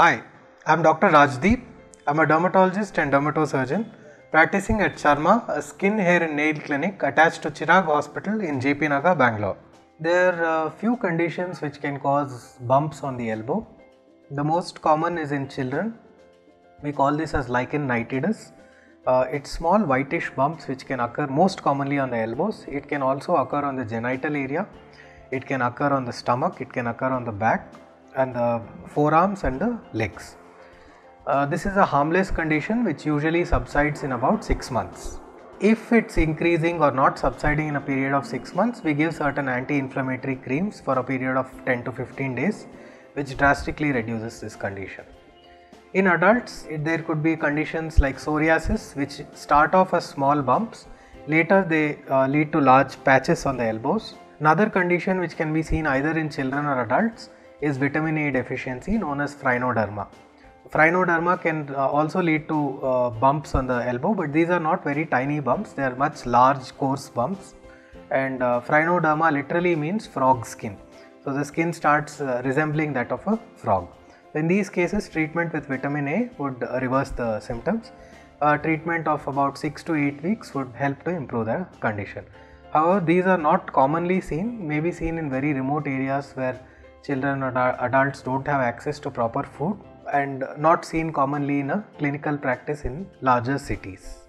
Hi, I'm Dr. Rajdeep. I'm a dermatologist and dermatosurgeon practicing at Charma, a skin, hair, and nail clinic attached to Chirag Hospital in JP Nagar, Bangalore. There are a few conditions which can cause bumps on the elbow. The most common is in children. We call this as lichen nitidus. Uh, it's small whitish bumps which can occur most commonly on the elbows. It can also occur on the genital area. It can occur on the stomach. It can occur on the back and the forearms and the legs. Uh, this is a harmless condition which usually subsides in about 6 months. If it's increasing or not subsiding in a period of 6 months, we give certain anti-inflammatory creams for a period of 10 to 15 days which drastically reduces this condition. In adults, it, there could be conditions like psoriasis which start off as small bumps, later they uh, lead to large patches on the elbows. Another condition which can be seen either in children or adults is vitamin A deficiency known as phrynoderma. Phrynoderma can uh, also lead to uh, bumps on the elbow, but these are not very tiny bumps, they are much large coarse bumps. And uh, literally means frog skin. So the skin starts uh, resembling that of a frog. In these cases, treatment with vitamin A would uh, reverse the symptoms. Uh, treatment of about 6 to 8 weeks would help to improve the condition. However, these are not commonly seen, may be seen in very remote areas where children or adults don't have access to proper food and not seen commonly in a clinical practice in larger cities.